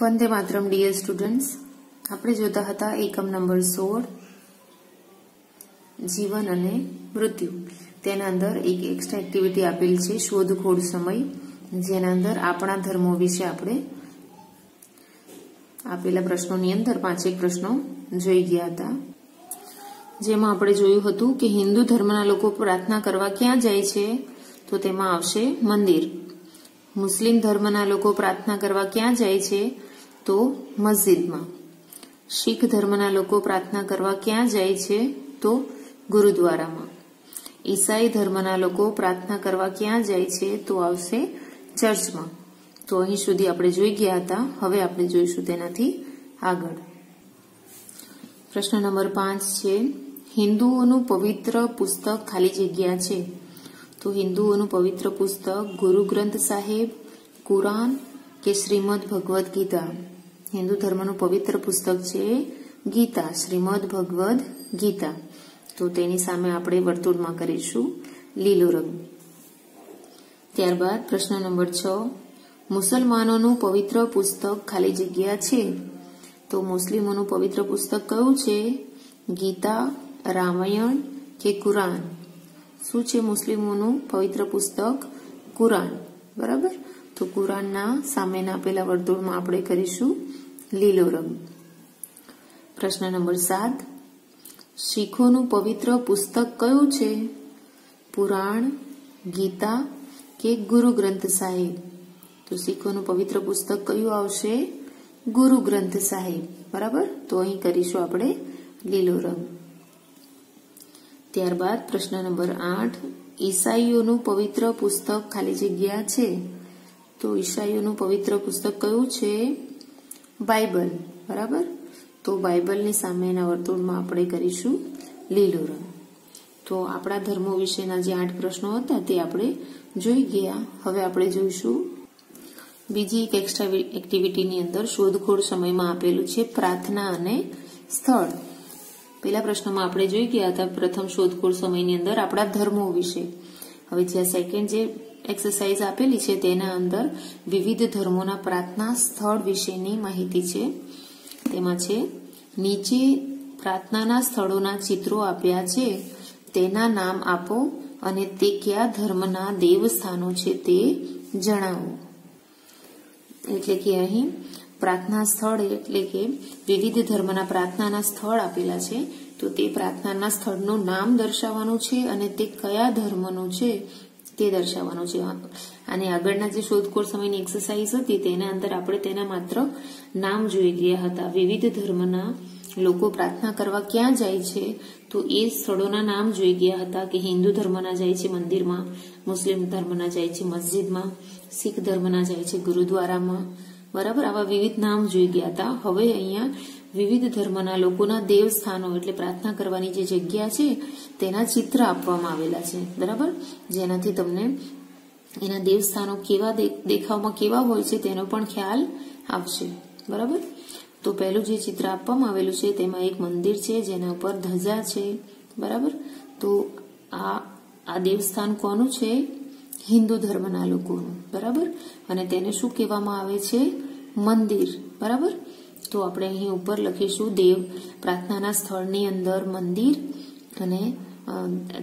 Vande Mataram, dear students. આપણે જોતા હતા એકમ નંબર સોળ, જીવન અને મૃત્યુ. તેના અંદર એક એક્સ્ટ્રા એક્ટિવિટી આપેલ છે, શોધખોળ સમય. જેના અંદર આપણા ધર્મો વિશે આપણે આપેલા પ્રશ્નોની અંદર પાંચેક પ્રશ્નો જોઈ ગયા હતા. જેમાં આપણે જોયું હતું કે હિન્દુ ધર્મના લોકો પ્રાર્થના કરવા ક્યાં જાય છે, તો તેમાં આવશે મંદિર. મુસ્લિમ ધર્મના લોકો પ્રાર્થના કરવા ક્યાં જાય છે તો મસ્જિદમાં. શીખ ધર્મના લોકો પ્રાર્થના કરવા ક્યાં જાય છે? તો ગુરુદ્વારામાં. ઈસાઈ ધર્મના લોકો પ્રાર્થના કરવા ક્યાં જાય છે? તો આવશે ચર્ચમાં. તો અહીં સુધી આપણે જોઈ ગયા હતા. હવે આપણે જોઈશું તેનાથી આગળ. પ્રશ્ન નંબર પાંચ છે, હિન્દુઓનું પવિત્ર પુસ્તક ખાલી જગ્યા છે? તો હિન્દુઓનું પવિત્ર પુસ્તક ગુરુ ગ્રંથ સાહેબ, કુરાન કે શ્રીમદ ભગવદ્ ગીતા? હિન્દુ ધર્મનું પવિત્ર પુસ્તક છે ગીતા, શ્રીમદ ભગવદ ગીતા. તો તેની સામે આપણે વર્તુળમાં કરીશું લીલો રંગ. ત્યારબાદ પ્રશ્ન નંબર છ. મુસલમાનોનું પવિત્ર પુસ્તક ખાલી જગ્યા છે? તો મુસ્લિમોનું પવિત્ર પુસ્તક કયું છે? ગીતા, રામાયણ કે કુરાન? શું છે મુસ્લિમોનું પવિત્ર પુસ્તક? કુરાન. બરાબર? તો કુરાનના સામેના આપેલા વર્તુળમાં આપણે કરીશું લીલો રંગ પ્રશ્ન નંબર સાત. શીખોનું પવિત્ર પુસ્તક કયું છે? પુરાણ, ગીતા કે ગુરુ ગ્રંથ સાહેબ? તો શીખોનું પવિત્ર પુસ્તક કયું આવશે? ગુરુ ગ્રંથ સાહેબ. બરાબર? તો અહીં કરીશું આપણે લીલો રંગ ત્યારબાદ પ્રશ્ન નંબર આઠ. ઈસાઈઓનું પવિત્ર પુસ્તક ખાલી જગ્યા છે? તો ઈસાઈઓનું પવિત્ર પુસ્તક કયું છે? બાઇબલ, બરાબર? તો બાઇબલની સામેના વર્તુળમાં આપણે કરીશું લીલો રંગ. તો આપણા ધર્મો વિશેના જે આઠ પ્રશ્નો હતા તે આપણે જોઈ ગયા. હવે આપણે જોઈશું. બીજી એક એક્સ્ટ્રા એક્ટિવિટીની અંદર શોધખોળ સમયમાં આપેલું છે પ્રાર્થના અને સ્થળ. પેલા પ્રશ્નમાં આપણે જોઈ ગયા હતા પ્રથમ શોધખોળ સમયની અંદર આપણા ધર્મો વિશે. હવે જ્યાં સેકન્ડ જે એક્સરસાઇઝ આપેલી છે તેના અંદર વિવિધ ધર્મોના પ્રાર્થના સ્થળ વિશેની માહિતી છે. તેમાં છે, નીચે પ્રાર્થનાના સ્થળોના ચિત્રો આપ્યા છે. તેના નામ આપો અને તે કયા ધર્મના દેવસ્થાનો છે તે જણાવો. એટલે કે અહીં પ્રાર્થના સ્થળ એટલે કે વિવિધ ધર્મના પ્રાર્થનાના સ્થળ આપેલા છે. તો તે પ્રાર્થનાના સ્થળનું નામ દર્શાવવાનું છે અને તે કયા ધર્મનું છે તે દર્શાવવાનો છે. અને આગળના જે શોધખોળ સમયની એક્સરસાઇઝ હતી, તેના અંદર આપણે તેના માત્ર નામ જોઈ ગયા હતા. વિવિધ ધર્મના લોકો પ્રાર્થના કરવા ક્યાં જાય છે, તો એ સ્થળોના નામ જોઈ ગયા હતા કે હિન્દુ ધર્મના જાય છે મંદિરમાં, મુસ્લિમ ધર્મના જાય છે મસ્જિદમાં, શીખ ધર્મના જાય છે ગુરુદ્વારામાં. બરાબર? આવા વિવિધ નામ જોઈ ગયા હતા. હવે અહીંયા વિવિધ ધર્મના લોકોના દેવસ્થાનો એટલે પ્રાર્થના કરવાની જે જગ્યા છે, તેના ચિત્ર આપવામાં આવેલા છે. બરાબર? જેનાથી તમને એના દેવસ્થાનો કેવા દેખાવમાં કેવા હોય છે તેનો પણ ખ્યાલ આવશે. બરાબર? તો પહેલું જે ચિત્ર આપવામાં આવેલું છે, તેમાં એક મંદિર છે, જેના ઉપર ધજા છે. બરાબર? તો આ આ દેવસ્થાન કોનું છે? હિન્દુ ધર્મના લોકોનું. બરાબર? અને તેને શું કહેવામાં આવે છે? મંદિર. બરાબર? તો આપણે અહીં ઉપર લખીશું, દેવ પ્રાર્થનાના સ્થળની અંદર મંદિર અને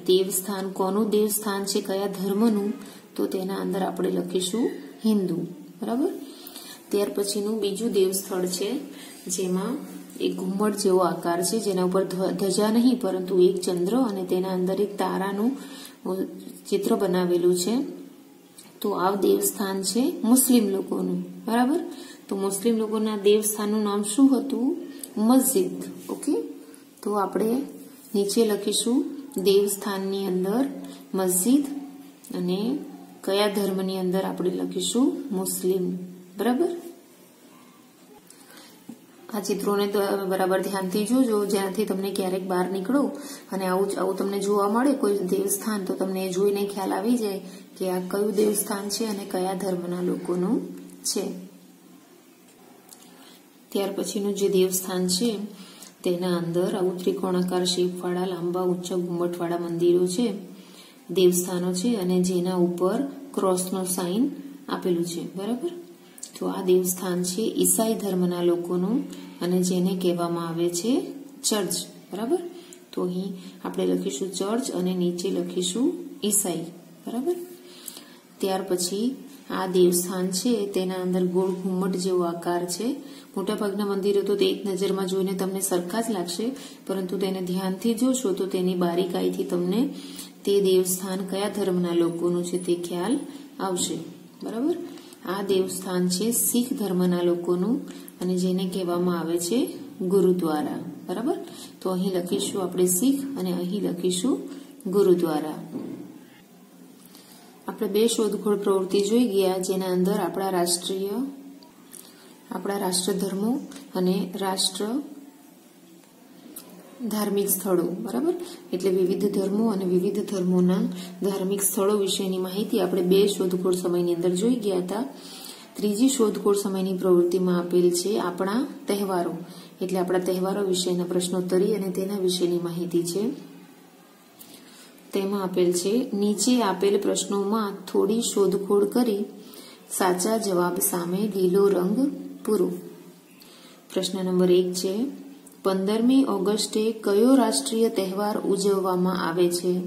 દેવસ્થાન. કોનું દેવસ્થાન છે, કયા ધર્મનું? તો તેના અંદર આપણે લખીશું, હિન્દુ. બરાબર? ત્યાર પછીનું બીજું દેવસ્થળ છે, જેમાં એક ઘુમ્મટ જેવો આકાર છે, જેના ઉપર ધજા નહીં, પરંતુ એક ચંદ્ર અને તેના અંદર એક તારાનું ચિત્ર બનાવેલું છે. તો આ દેવસ્થાન છે મુસ્લિમ લોકોનું. બરાબર? તો મુસ્લિમ લોકોના દેવસ્થાનનું નામ શું હતું? મસ્જિદ. ઓકે? તો આપણે નીચે લખીશું, દેવસ્થાનની અંદર મસ્જિદ અને કયા ધર્મની અંદર આપણે લખીશું? મુસ્લિમ. બરાબર? આ ચિત્રોને બરાબર ધ્યાનથી જોજો, જ્યાંથી તમને ક્યારેક બહાર નીકળો અને આવું આવું તમને જોવા મળે કોઈ દેવસ્થાન, તો તમને જોઈને ખ્યાલ આવી જાય કે આ કયું દેવસ્થાન છે અને કયા ધર્મના લોકોનું છે. ત્યાર પછીનું જે દેવસ્થાન છે, તેના અંદર આવું ત્રિકોણાકાર શેપવાળા, લાંબા ઊંચા ઘુમ્મટવાળા મંદિરો છે, દેવસ્થાનો છે અને જેના ઉપર ક્રોસનો સાઇન આપેલું છે. બરાબર? તો આ દેવસ્થાન છે ઈસાઈ ધર્મના લોકોનું અને જેને કહેવામાં આવે છે ચર્ચ. બરાબર? તો અહીં આપણે લખીશું ચર્ચ અને નીચે લખીશું ઈસાઈ. બરાબર? ત્યાર પછી આ દેવસ્થાન છે, તેના અંદર ગોળ ઘુમ્મટ જેવો આકાર છે. મોટાભાગના મંદિરો તો તે એક નજરમાં જોઈને તમને સરખા જ લાગશે, પરંતુ તેને ધ્યાનથી જોશો તો તેની બારીકાઈથી તમને તે દેવસ્થાન કયા ધર્મના લોકોનું છે તે ખ્યાલ આવશે. બરાબર? આ દેવસ્થાન છે શીખ ધર્મના લોકોનું અને જેને કહેવામાં આવે છે ગુરુદ્વારા. બરાબર? તો અહીં લખીશું આપણે શીખ અને અહીં લખીશું ગુરુદ્વારા. આપણે બે શોધખોળ પ્રવૃત્તિ જોઈ ગયા, જેના અંદર આપણા રાષ્ટ્રીય, આપણા રાષ્ટ્ર ધર્મો અને રાષ્ટ્ર ધાર્મિક સ્થળો, બરાબર? એટલે વિવિધ ધર્મો અને વિવિધ ધર્મોના ધાર્મિક સ્થળો વિશેની માહિતી આપણે બે શોધખોળ સમયની અંદર જોઈ ગયા હતા. ત્રીજી શોધખોળ સમયની પ્રવૃત્તિમાં આપેલ છે આપણા તહેવારો. એટલે આપણા તહેવારો વિશેના પ્રશ્નોત્તરી અને તેના વિશેની માહિતી છે. તેમાં આપેલ છે, નીચે આપેલ પ્રશ્નોમાં થોડી શોધખોળ કરી સાચા જવાબ સામે લીલો રંગ પૂરો. પ્રશ્ન નંબર એક છે, પંદરમી ઓગસ્ટે કયો રાષ્ટ્રીય તહેવાર ઉજવવામાં આવે છે?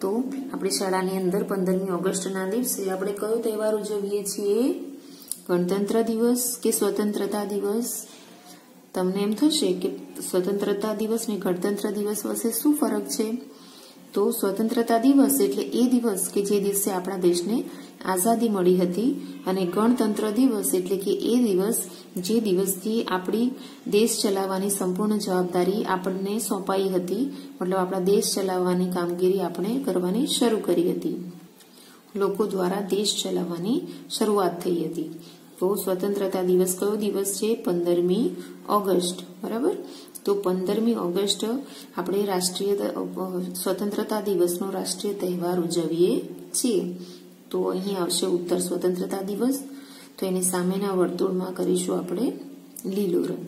તો આપણી શાળાની અંદર પંદરમી ઓગસ્ટના દિવસે આપણે કયો તહેવાર ઉજવીએ છીએ? ગણતંત્ર દિવસ કે સ્વતંત્રતા દિવસ? તમને એમ થશે કે સ્વતંત્રતા દિવસ ને ગણતંત્ર દિવસ વચ્ચે શું ફરક છે? તો સ્વતંત્રતા દિવસ એટલે એ દિવસ કે જે દિવસે આપણા દેશને આઝાદી મળી હતી અને ગણતંત્ર દિવસ એટલે કે એ દિવસ જે દિવસથી આપણી દેશ ચલાવવાની સંપૂર્ણ જવાબદારી આપણને સોંપાઈ હતી. મતલબ આપણા દેશ ચલાવવાની કામગીરી આપણે કરવાની શરૂ કરી હતી. લોકો દ્વારા દેશ ચલાવવાની શરૂઆત થઈ હતી. તો સ્વતંત્રતા દિવસ કયો દિવસ છે? પંદરમી ઓગસ્ટ. બરાબર? તો પંદરમી ઓગસ્ટ આપણે રાષ્ટ્રીય સ્વતંત્રતા દિવસનો રાષ્ટ્રીય તહેવાર ઉજવીએ છીએ. તો અહીં આવશે ઉત્તર સ્વતંત્રતા દિવસ. તો એની સામેના વર્તુળમાં કરીશું આપણે લીલો રંગ.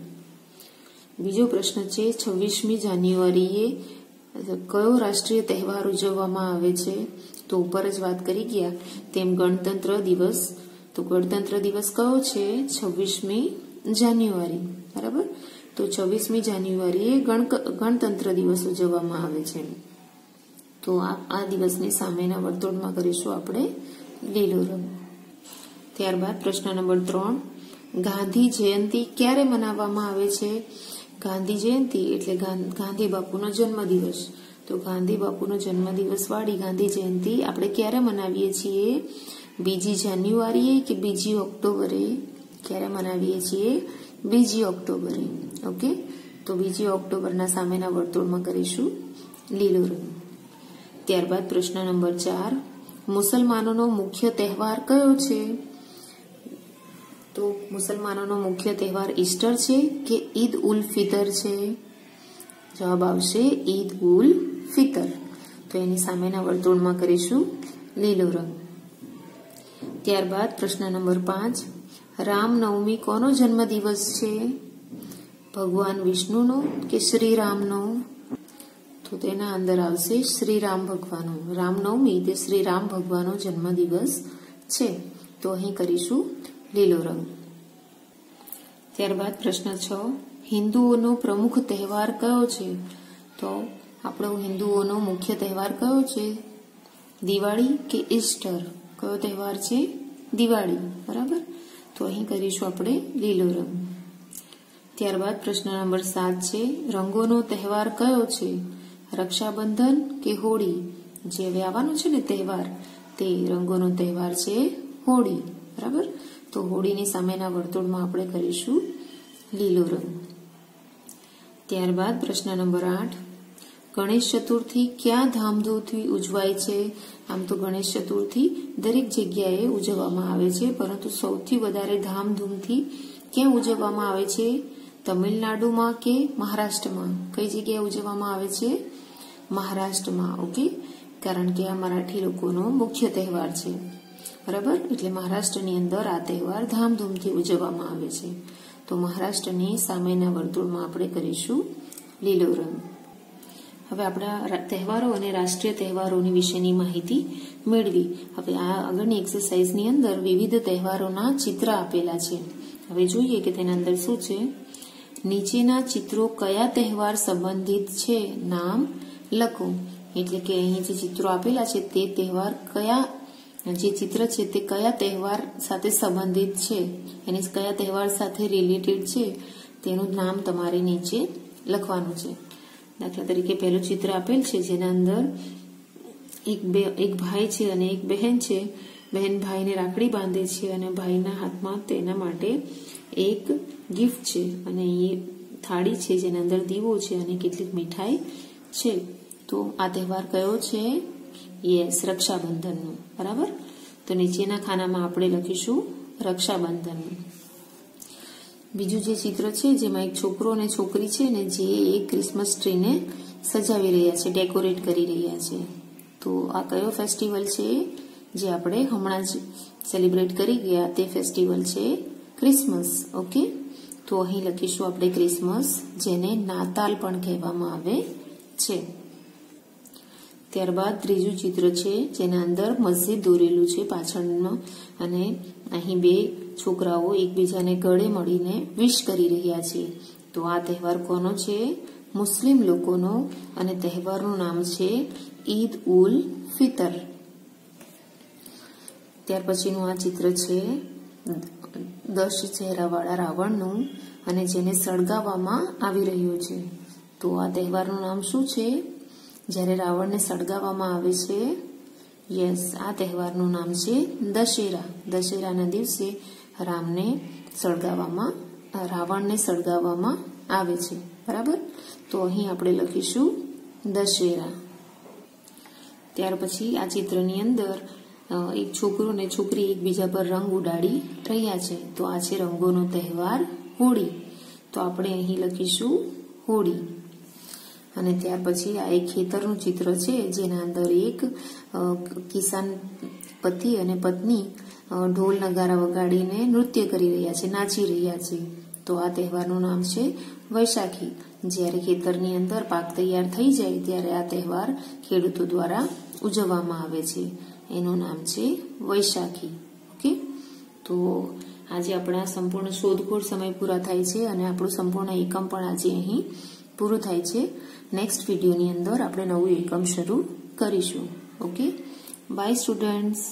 બીજો પ્રશ્ન છે, છવ્વીસમી જાન્યુઆરીએ કયો રાષ્ટ્રીય તહેવાર ઉજવવામાં આવે છે? તો ઉપર જ વાત કરી ગયા. તેમ ગણતંત્ર દિવસ. તો ગણતંત્ર દિવસ કયો છે? છવ્વીસમી જાન્યુઆરી. બરાબર? તો છવ્વીસમી જાન્યુઆરીએ ગણતંત્ર દિવસ ઉજવવામાં આવે છે. તો આ દિવસની સામેના વર્તુળમાં કરીશું આપણે લીલો રંગ ત્યારબાદ પ્રશ્ન નંબર ત્રણ. ગાંધી જયંતિ ક્યારે મનાવવામાં આવે છે? ગાંધી જયંતિ એટલે ગાંધી બાપુનો જન્મદિવસ. તો ગાંધી બાપુનો જન્મદિવસ વાળી ગાંધી જયંતિ આપણે ક્યારે મનાવીએ છીએ? બીજી જાન્યુઆરીએ કે બીજી ઓક્ટોબરે? ક્યારે મનાવીએ છીએ? બીજી ઓક્ટોબરે ઓકે? તો બીજી ઓક્ટોબરના સામેના વર્તુળમાં કરીશું લીલો રંગ. ત્યારબાદ પ્રશ્ન નંબર ચાર, મુસલમાનોનો મુખ્ય તહેવાર કયો છે? તો મુસલમાનોનો મુખ્ય તહેવાર ઈસ્ટર છે કે ઈદ ઉલ ફિતર છે? જવાબ આવશે ઈદ ઉલ ફિતર. તો એની સામેના વર્તુળમાં કરીશું લીલો રંગ. ત્યારબાદ પ્રશ્ન નંબર પાંચ રામનવમી કોનો જન્મદિવસ છે? ભગવાન વિષ્ણુનો કે શ્રી રામનો તો તેના અંદર આવશે શ્રી રામ ભગવાનનો. રામનવમી તે શ્રી રામ ભગવાનનો જન્મદિવસ છે. તો અહીં કરીશું લીલો રંગ. ત્યારબાદ પ્રશ્ન છ. હિન્દુઓનો પ્રમુખ તહેવાર કયો છે? તો આપણો હિન્દુઓનો મુખ્ય તહેવાર કયો છે? દિવાળી કે ઈસ્ટર? કયો તહેવાર છે? દિવાળી. બરાબર? તો અહીં કરીશું આપણે લીલો રંગ. ત્યારબાદ પ્રશ્ન નંબર સાત છે, રંગોનો તહેવાર કયો છે? રક્ષાબંધન કે હોળી? જે હવે આવવાનો છે ને તહેવાર, તે રંગોનો તહેવાર છે હોળી, બરાબર? તો હોળીની સામેના વર્તુળમાં આપણે કરીશું લીલો રંગ. ત્યારબાદ પ્રશ્ન નંબર આઠ ગણેશ ચતુર્થી ક્યાં ધામધૂમથી ઉજવાય છે? આમ તો ગણેશ ચતુર્થી દરેક જગ્યાએ ઉજવવામાં આવે છે, પરંતુ સૌથી વધારે ધામધૂમથી ક્યાં ઉજવવામાં આવે છે? તમિલનાડુમાં કે મહારાષ્ટ્રમાં? કઈ જગ્યાએ ઉજવવામાં આવે છે? મહારાષ્ટ્રમાં, ઓકે? કારણ કે આ મરાઠી લોકોનો મુખ્ય તહેવાર છે. બરાબર? એટલે મહારાષ્ટ્રની અંદર આ તહેવાર ધામધૂમથી ઉજવવામાં આવે છે. તો મહારાષ્ટ્રની સામેના વર્તુળમાં આપણે કરીશું લીલો રંગ. હવે આપણા તહેવારો અને રાષ્ટ્રીય તહેવારોની વિશેની માહિતી મેળવી. હવે આ આગળની એક્સરસાઇઝની અંદર વિવિધ તહેવારોના ચિત્ર આપેલા છે. હવે જોઈએ કે તેના અંદર શું છે? નીચેના ચિત્રો કયા તહેવાર સંબંધિત છે? નામ લખો. એટલે કે અહીં જે ચિત્રો આપેલા છે તે તહેવાર કયા, જે ચિત્ર છે તે કયા તહેવાર સાથે સંબંધિત છે? એની કયા તહેવાર સાથે રિલેટેડ છે? તેનું નામ તમારે નીચે લખવાનું છે. દાખલા તરીકે પહેલું ચિત્ર આપેલ છે, જેના અંદર એક બે, એક ભાઈ છે અને એક બહેન છે. બહેન ભાઈને રાખડી બાંધે છે અને ભાઈના હાથમાં તેના માટે એક ગિફ્ટ છે અને એ થાળી છે જેના અંદર દીવો છે અને કેટલીક મીઠાઈ છે. તો આ તહેવાર કયો છે? યસ, રક્ષાબંધનનો. બરાબર? તો નીચેના ખાનામાં આપણે લખીશું રક્ષાબંધનનું બીજું જે ચિત્ર છે, જેમાં એક છોકરો અને છોકરી છે ને, જે એક ક્રિસમસ ટ્રીને સજાવી રહ્યા છે ડેકોરેટ કરી રહ્યા છે. તો આ કયો ફેસ્ટિવલ છે જે આપણે હમણાં જ સેલિબ્રેટ કરી ગયા, તે ફેસ્ટિવલ છે ક્રિસમસ ઓકે તો અહીં લખીશું આપણે ક્રિસમસ જેને નાતાલ પણ કહેવામાં આવે છે. ત્યારબાદ ત્રીજું ચિત્ર છે, જેના અંદર મસ્જિદ દોરેલું છે પાછળનું અને અહીં બે છોકરાઓ એકબીજાને ગળે મળીને વિશ કરી રહ્યા છે. તો આ તહેવાર કોનો છે? મુસ્લિમ લોકોનો અને તહેવારનું નામ છે ઈદ ઉલ ફિતર. ત્યાર પછીનું આ ચિત્ર છે, દસ ચહેરાવાળા રાવણનું અને જેને સળગાવવામાં આવી રહ્યું છે. તો આ તહેવારનું નામ શું છે? જ્યારે રાવણને સળગાવવામાં આવે છે, યસ, આ તહેવારનું નામ છે દશેરા. દશેરાના દિવસે રામને સળગાવવામાં, રાવણને સળગાવવામાં આવે છે. બરાબર? તો અહીં આપણે લખીશું દશેરા. ત્યાર પછી આ ચિત્રની અંદર એક છોકરો અને છોકરી એકબીજા પર રંગ ઉડાડી રહ્યા છે. તો આ છે રંગોનો તહેવાર હોળી. તો આપણે અહીં લખીશું હોળી. અને ત્યાર પછી આ એક ખેતરનું ચિત્ર છે, જેના અંદર એક કિસાન પતિ અને પત્ની ઢોલ નગારા વગાડીને નૃત્ય કરી રહ્યા છે, નાચી રહ્યા છે. તો આ તહેવારનું નામ છે વૈશાખી. જ્યારે ખેતરની અંદર પાક તૈયાર થઈ જાય, ત્યારે આ તહેવાર ખેડૂતો દ્વારા ઉજવવામાં આવે છે. એનું નામ છે વૈશાખી. ઓકે? તો આજે આપણા સંપૂર્ણ શોધખોળ સમય પૂરા થાય છે અને આપણું સંપૂર્ણ એકમ પણ આજે અહીં પૂરું થાય છે. નેક્સ્ટ વિડીયોની અંદર આપણે નવું એકમ શરૂ કરીશું. Okay bye students